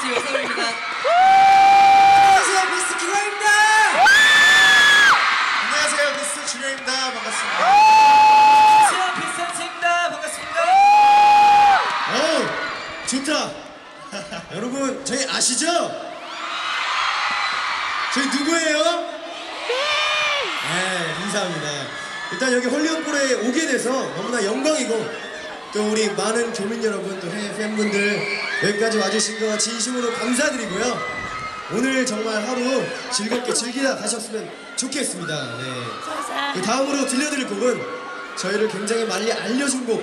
안녕하세요, 비스 여성입니다. 안녕하세요. 비스트 기광입니다. 안녕하세요. 비스트 준영입니다. 반갑습니다. 안녕하세요, 비스 한채입니다. 반갑습니다. 어우, 좋다. 여러분, 저희 아시죠? 저희 누구예요? 네, 감사합니다. 일단 여기 홀리온볼에 오게 돼서 너무나 영광이고 또 우리 많은 교민 여러분 또 해외 팬분들 여기까지 와주신 거 진심으로 감사드리고요. 오늘 정말 하루 즐겁게 즐기다 가셨으면 좋겠습니다. 네. 그 다음으로 들려드릴 곡은 저희를 굉장히 많이 알려준 곡